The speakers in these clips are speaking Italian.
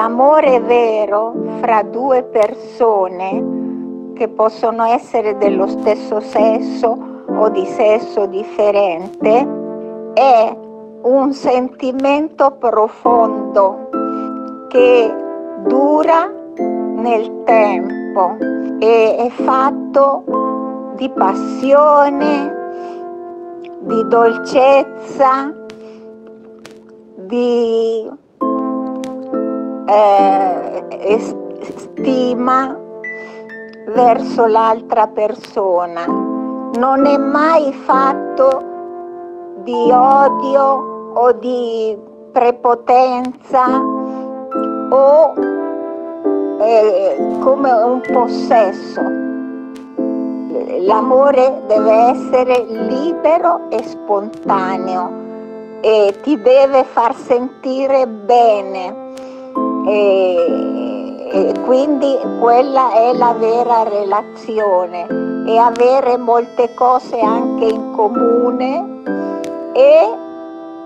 l'amore vero fra due persone che possono essere dello stesso sesso o di sesso differente è un sentimento profondo che dura nel tempo e è fatto di passione, di dolcezza, di eh, stima verso l'altra persona. Non è mai fatto di odio o di prepotenza o eh, come un possesso. L'amore deve essere libero e spontaneo e ti deve far sentire bene. E, e quindi quella è la vera relazione. E avere molte cose anche in comune e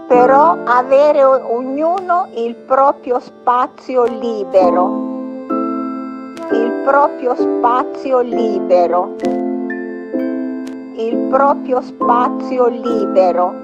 però avere ognuno il proprio spazio libero, il proprio spazio libero, il proprio spazio libero